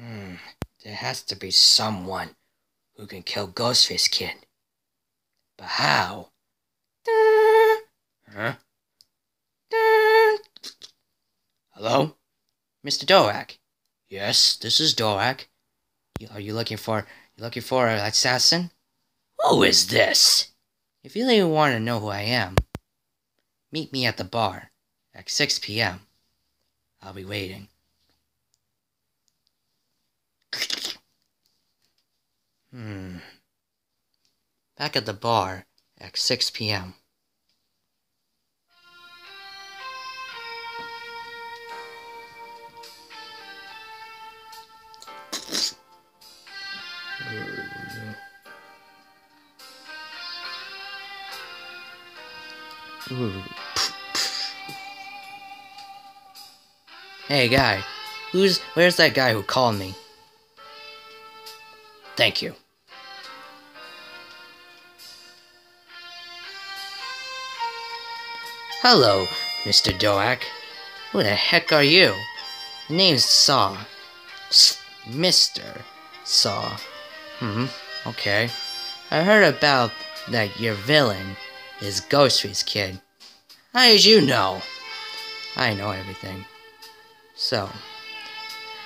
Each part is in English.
Hmm, there has to be someone who can kill Ghostface Kid. But how? Huh? Hello? Mr. Dorak? Yes, this is Dorak. Are you looking for you looking for an assassin? Who is this? If you really want to know who I am, meet me at the bar at 6 p.m. I'll be waiting. Hmm. Back at the bar at 6 p.m. Hey guy, who's where's that guy who called me? Thank you. Hello, Mr. Dorak. Who the heck are you? Name's Saw. S Mr. Saw. Hmm, okay. I heard about that your villain is Ghostface Kid. How did you know? I know everything. So,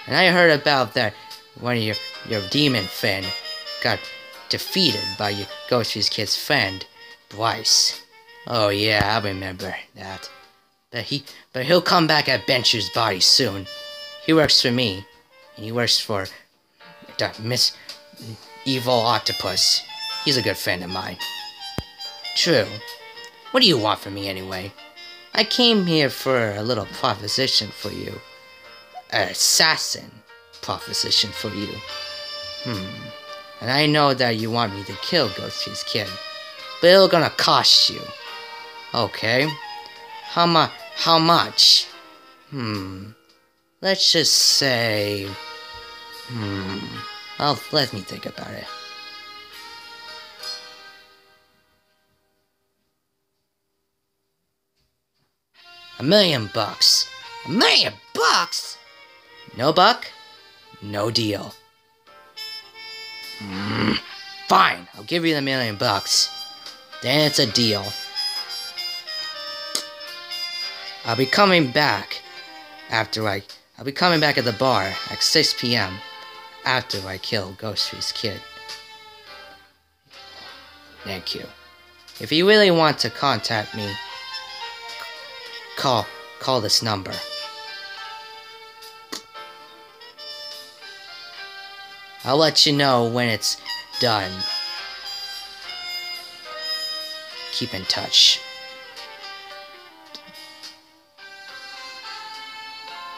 and I heard about that of your, your demon friend got defeated by your Ghostface Kid's friend, Bryce. Oh yeah, I remember that. But he, but he'll come back at Bencher's body soon. He works for me, and he works for Miss Evil Octopus. He's a good friend of mine. True. What do you want from me anyway? I came here for a little proposition for you. An assassin proposition for you. Hmm. And I know that you want me to kill Ghostface Kid. But it'll gonna cost you. Okay. How much? How much? Hmm. Let's just say. Hmm. Well, let me think about it. A million bucks. A million bucks? No buck? No deal. Mm, fine, I'll give you the million bucks. Then it's a deal. I'll be coming back after I... I'll be coming back at the bar at 6 p.m. after I kill Ghostface Kid. Thank you. If you really want to contact me, call call this number. I'll let you know when it's done. Keep in touch.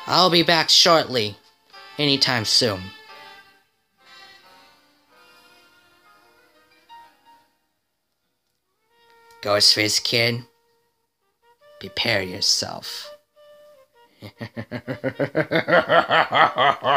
I'll be back shortly. Anytime soon. Ghostface Kid, prepare yourself.